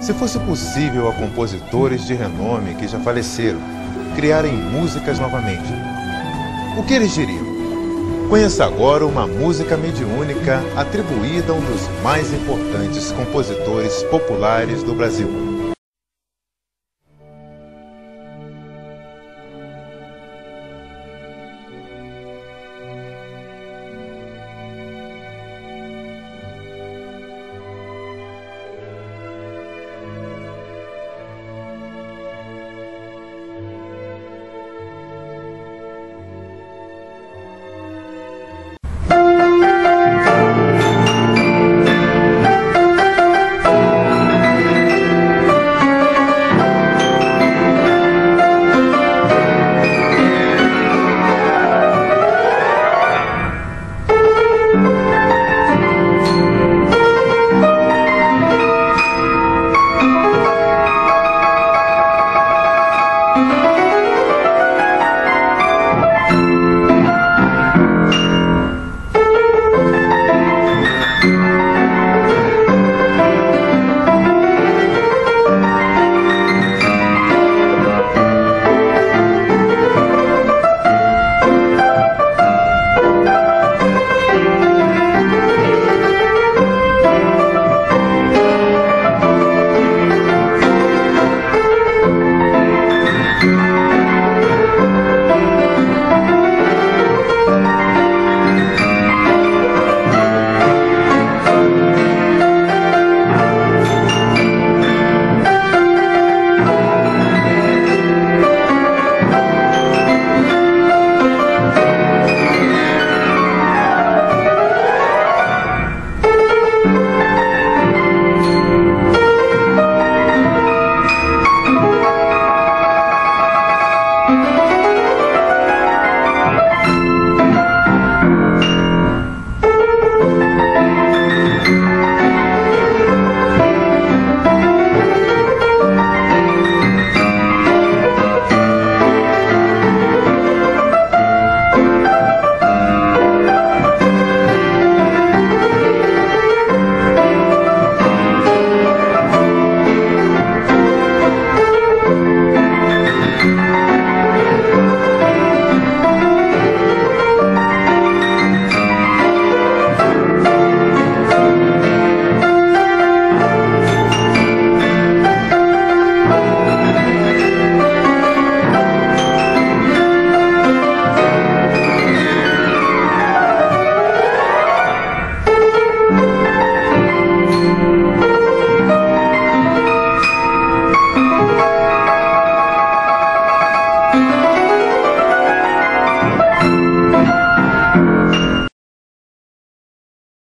Se fosse possível a compositores de renome que já faleceram criarem músicas novamente, o que eles diriam? Conheça agora uma música mediúnica atribuída a um dos mais importantes compositores populares do Brasil.